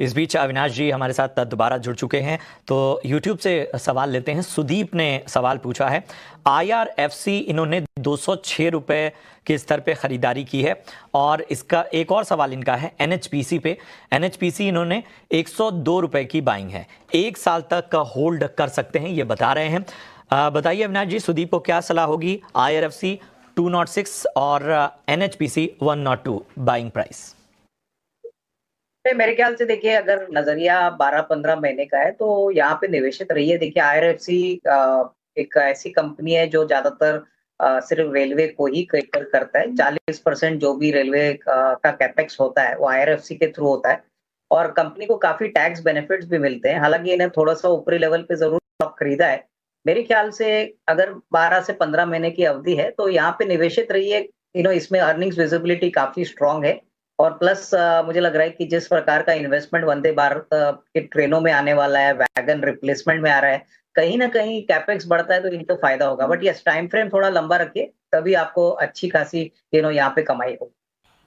इस बीच अविनाश जी हमारे साथ दोबारा जुड़ चुके हैं। तो यूट्यूब से सवाल लेते हैं। सुदीप ने सवाल पूछा है IRFC इन्होंने दो रुपए के स्तर पे खरीदारी की है और इसका एक और सवाल इनका है NHPC पे। NHPC इन्होंने 102 रुपए की बाइंग है। एक साल तक का होल्ड कर सकते हैं, ये बता रहे हैं। बताइए अविनाश जी, सुदीप को क्या सलाह होगी? I R F C two nought six और N H C buying price मेरे ख्याल से देखिए, अगर नज़रिया 12-15 महीने का है तो यहाँ पे निवेशित रही है देखिए आईआरएफसी एक ऐसी कंपनी है जो ज़्यादातर सिर्फ़ रेलवे को ही कैटर करता है। 40 परसेंट जो भी रेलवे का कैपेक्स होता है, वो आईआरएफसी के थ्रू होता है। और कंपनी को काफ़ी टैक्स बेनिफिट्स भी मिलते हैं। हालाँकि इन्हें थोड़ा सा ऊपरी लेवल पे ज़रूर स्टॉक खरीदा है। मेरे ख्याल से अगर 12 से 15 महीने की अवधि है तो यहाँ पे निवेशित रही है यू नो इसमें अर्निंग्स विजिबिलिटी काफ़ी स्ट्रांग है। और प्लस uh, मुझे लग रहा है कि जिस प्रकार का इन्वेस्टमेंट वंदे भारत के ट्रेनों में आने वाला है वैगन रिप्लेसमेंट में आ रहा है कहीं ना कहीं कैपेक्स बढ़ता है तो इनको फ़ायदा होगा। बट यस टाइम फ्रेम थोड़ा लंबा रखिए तभी आपको अच्छी खासी यू नो यहाँ पे कमाई होगी।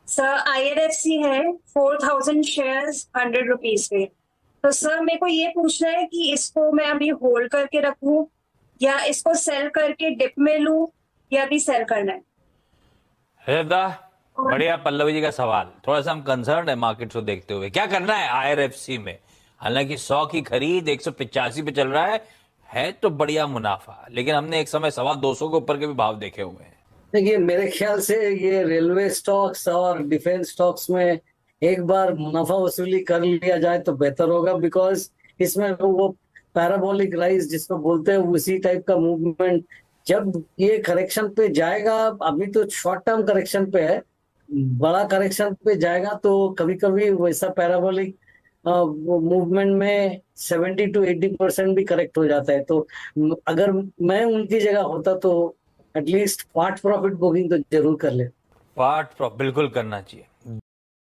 सर आईआरएफसी है four thousand share hundred rupees पे। तो सर मेरे को ये पूछना है कि इसको मैं अभी होल्ड करके रखूँ या इसको सेल करके डिप में लू या भी सेल करना है? बढ़िया पल्लवी जी का सवाल। थोड़ा सा हम कंसर्न है मार्केट को देखते हुए। क्या करना है आईआरएफसी में? हालाँकि सौ की खरीद, एक सौ पिचासी पे चल रहा है। है तो बढ़िया मुनाफा, लेकिन हमने एक समय सवा दो सौ के ऊपर के भी भाव देखे हुए हैं। देखिए, मेरे ख्याल से ये रेलवे स्टॉक्स और डिफेंस स्टॉक्स में एक बार मुनाफा वसूली कर लिया जाए तो बेहतर होगा बिकॉज़ इसमें वो पैराबोलिक राइज जिसको बोलते हैं, उसी टाइप का मूवमेंट जब ये करेक्शन पे जाएगा, अभी तो शॉर्ट टर्म करेक्शन पे है बड़ा करेक्शन पे जाएगा तो कभी कभी वैसा पैराबोलिक मूवमेंट में 70 टू 80 परसेंट भी करेक्ट हो जाता है। तो अगर मैं उनकी जगह होता तो एटलीस्ट पार्ट प्रॉफिट बुकिंग तो ज़रूर कर ले पार्ट प्रॉफिट बिल्कुल करना चाहिए।